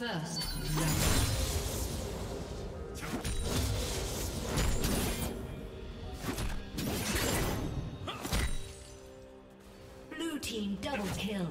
First. Blue team double kill.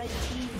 Red team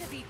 Legendary.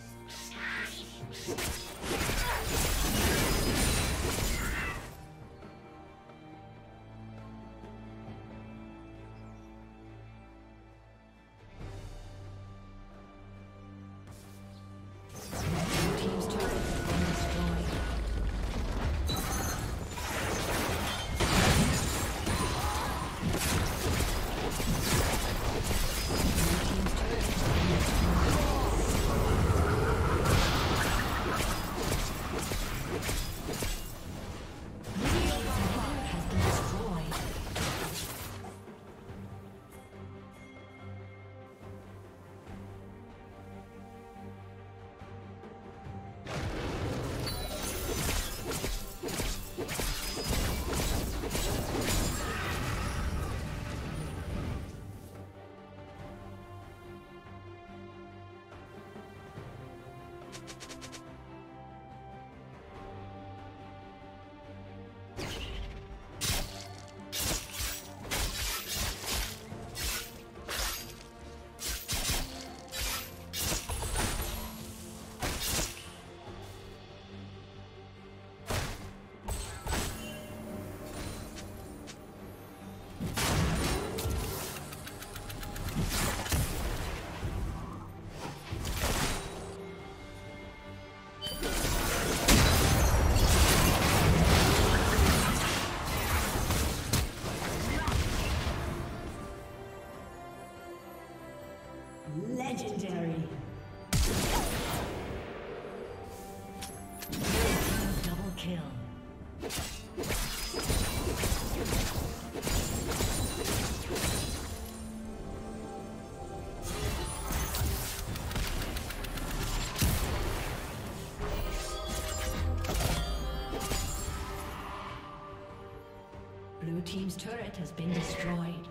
Team's turret has been destroyed.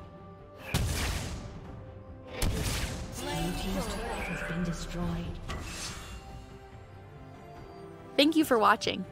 Blue team's turret has been destroyed. Thank you for watching.